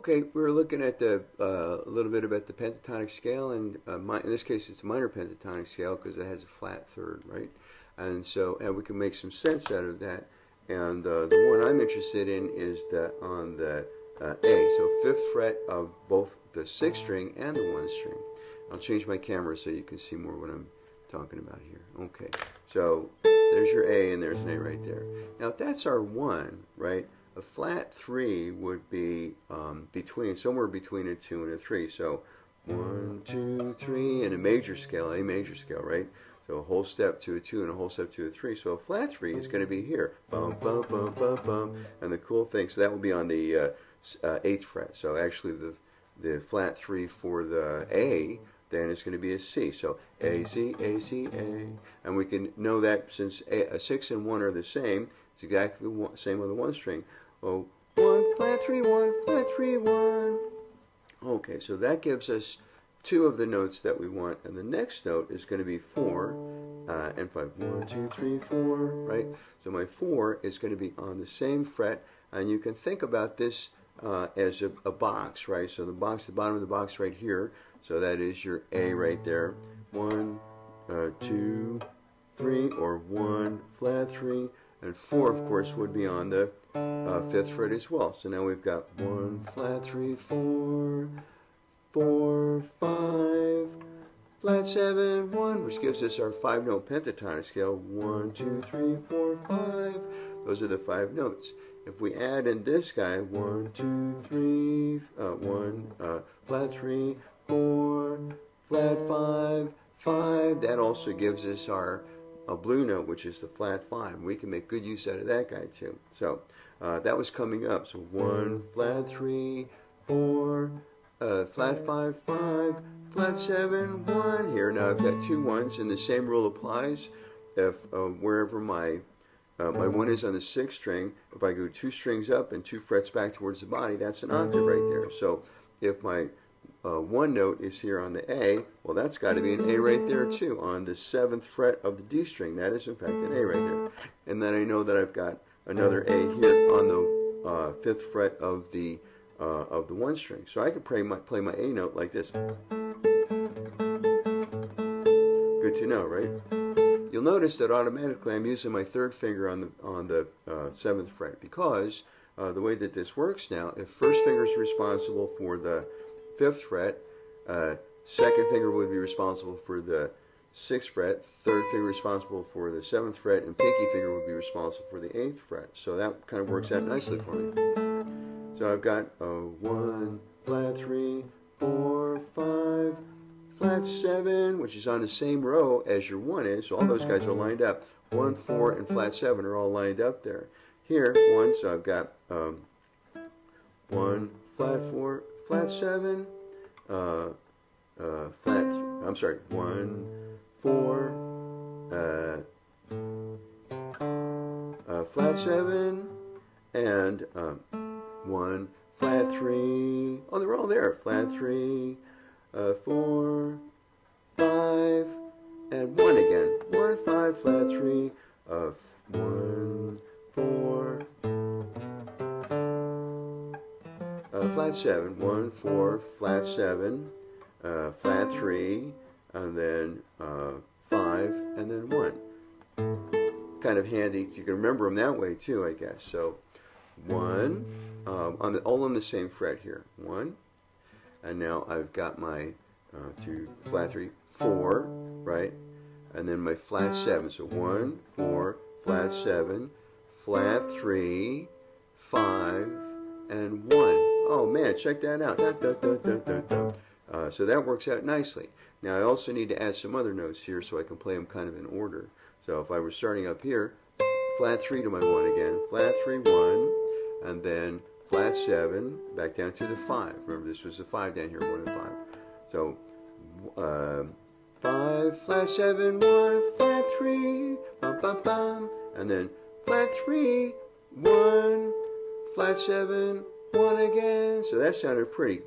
Okay, we're looking at the uh, a little bit about the pentatonic scale, and uh, my, in this case, it's a minor pentatonic scale because it has a flat third, right? And so, and we can make some sense out of that. And uh, the one I'm interested in is the on the uh, A, so fifth fret of both the sixth string and the one string. I'll change my camera so you can see more what I'm talking about here. Okay, so there's your A, and there's an A right there. Now, if that's our one, right? A flat three would be um, between somewhere between a two and a three. So one, two, three, in a major scale, A major scale, right? So a whole step to a two and a whole step to a three. So a flat three is going to be here, bum bum bum bum bum. And the cool thing, so that will be on the uh, uh, eighth fret. So actually, the the flat three for the A then it's going to be a C. So A, C, A, C, A. And we can know that since a, a 6 and 1 are the same, it's exactly the one, same with the 1 string. Oh, 1, flat 3, 1, flat 3, 1. Okay, so that gives us two of the notes that we want. And the next note is going to be 4 uh, and 5. 1, 2, 3, 4, right? So my 4 is going to be on the same fret. And you can think about this uh, as a, a, box, right? So the box, the bottom of the box right here, so that is your A right there. One, uh, two, three, or one, flat three, and four, of course, would be on the uh, fifth fret as well. So now we've got one, flat three, four, four, five, flat seven, one, which gives us our five note pentatonic scale. One, two, three, four, five. Those are the five notes. If we add in this guy, one, two, three, uh, one, uh, flat three, four, flat five, five. That also gives us our a blue note, which is the flat five. We can make good use out of that guy too. So uh, that was coming up. So one, flat three, four, uh, flat five, five, flat seven, one. Here now I've got two ones, and the same rule applies. If uh, wherever my uh, my one is on the sixth string, if I go two strings up and two frets back towards the body, that's an octave right there. So if my uh, one note is here on the A, well that's got to be an A right there too, on the seventh fret of the D string. That is in fact an A right there. And then I know that I've got another A here on the uh, fifth fret of the uh, of the one string. So I could play my, play my A note like this. Good to know, right? You'll notice that automatically I'm using my third finger on the on the uh, seventh fret because uh, the way that this works now, if first finger is responsible for the fifth fret. Uh, second finger would be responsible for the sixth fret. Third finger responsible for the seventh fret, and pinky finger would be responsible for the eighth fret. So that kind of works out nicely for me. So I've got a one, flat three, four, five, flat seven, which is on the same row as your one is. So all those guys are lined up. One, four, and flat seven are all lined up there. Here, one, so I've got um, one, flat four, flat seven, uh, uh, flat, I'm sorry, one, four, uh, uh, flat seven, and um, one, flat three, oh, they're all there, flat three, uh, four, five, and one again, one, five, flat three, of one, four, flat seven, one, four, flat seven, uh, flat three, and then uh, five, and then one. Kind of handy if you can remember them that way too, I guess. So one, um, on the all on the same fret here. One, and now I've got my uh, two flat three, four, right, and then my flat seven. So one, four, flat seven, flat three, five, and one. Oh man, check that out. Da, da, da, uh, so that works out nicely. Now I also need to add some other notes here so I can play them kind of in order. So if I were starting up here, flat 3 to my 1 again, flat 3, 1, and then flat 7, back down to the 5. Remember this was the 5 down here, 1 and 5. So uh, 5, flat 7, 1, flat 3, bum, bum, bum, and then flat 3, 1, flat 7, one again. So that sounded pretty.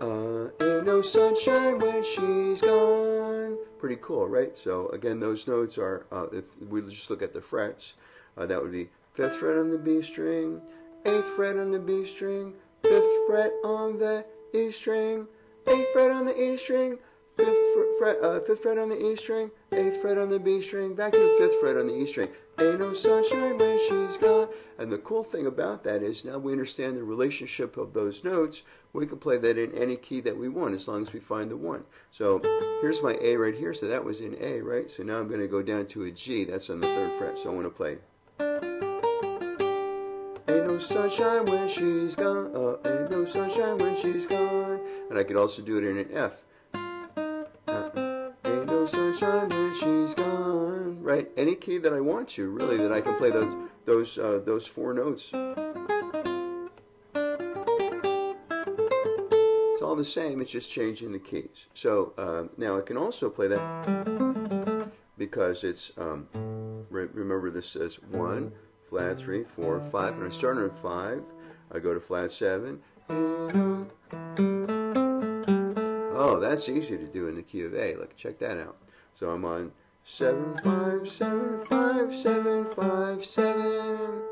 Uh, ain't no sunshine when she's gone. Pretty cool, right? So again, those notes are, uh, if we just look at the frets, uh, that would be fifth fret on the B string, eighth fret on the B string, fifth fret on the E string, eighth fret on the E string, fifth fret, uh, fifth fret on the E string, eighth fret on the B string, back to the fifth fret on the E string. Ain't no sunshine when she's gone. And the cool thing about that is now we understand the relationship of those notes. We can play that in any key that we want as long as we find the one. So here's my A right here. So that was in A, right? So now I'm going to go down to a G. That's on the third fret. So I want to play. Ain't no sunshine when she's gone. Uh, ain't no sunshine when she's gone. And I could also do it in an F. No sunshine she's gone. Right? Any key that I want to, really, that I can play those those uh, those four notes. It's all the same. It's just changing the keys. So uh, now I can also play that because it's um, re remember this says one flat three four five, and I start on five. I go to flat seven. Oh, that's easy to do in the key of A. Look, check that out. So I'm on seven five seven five seven five seven.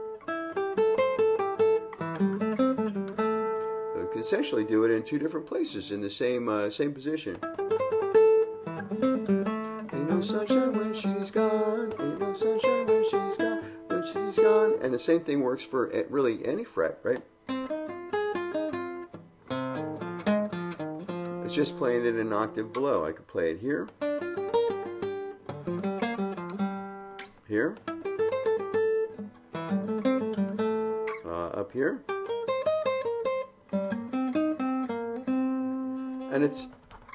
So you can essentially do it in two different places in the same uh, same position. Ain't no sunshine when she's gone. Ain't no sunshine when she's gone. When she's gone. And the same thing works for really any fret, right? It's just playing it an octave below. I could play it here, here, uh, up here, and it's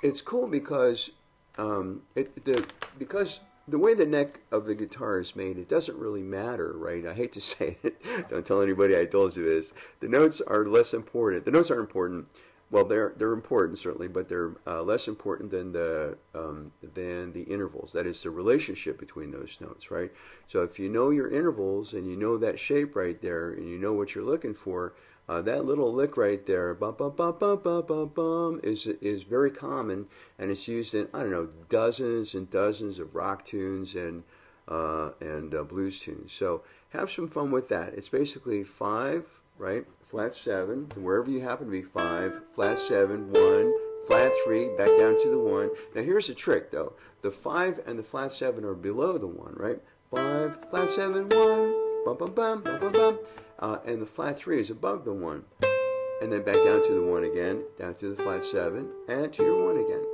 it's cool because um, it the because the way the neck of the guitar is made, it doesn't really matter, right? I hate to say it. Don't tell anybody I told you this. The notes are less important. The notes are important well, they're they're important certainly, but they're uh, less important than the um, than the intervals. That is the relationship between those notes, right? So if you know your intervals and you know that shape right there, and you know what you're looking for, uh, that little lick right there, bum bum bum bum bum bum bum, is is very common, and it's used in I don't know dozens and dozens of rock tunes and uh, and uh, blues tunes. So have some fun with that. It's basically five, right? Flat 7, wherever you happen to be, 5, flat 7, 1, flat 3, back down to the 1. Now here's the trick though. The 5 and the flat 7 are below the 1, right? 5, flat 7, 1, bum bum bum, bum bum bum. Uh, and the flat 3 is above the 1. And then back down to the 1 again, down to the flat 7, and to your 1 again.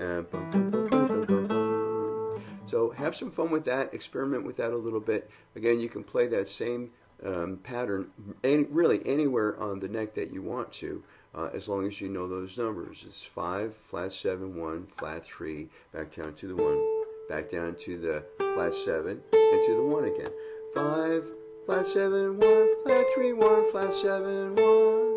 And bum bum bum bum bum bum bum. So have some fun with that, experiment with that a little bit. Again, you can play that same um, pattern any, really anywhere on the neck that you want to uh, as long as you know those numbers. It's 5, flat 7, 1, flat 3, back down to the 1, back down to the flat 7, and to the 1 again. 5, flat 7, 1, flat 3, 1, flat 7, 1.